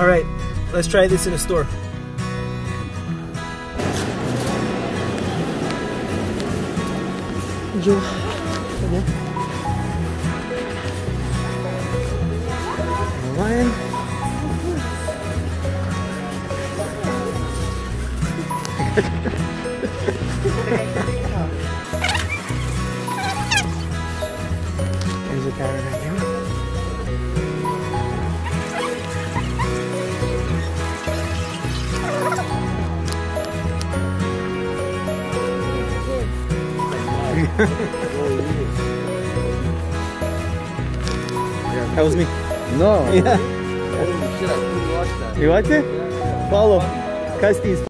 All right, let's try this in a store. Bonjour. Ça va bien? Lion. There's a right there. That was me. No. Yeah. Holy shit, I couldn't watch that. You it? Follow. Kusteez.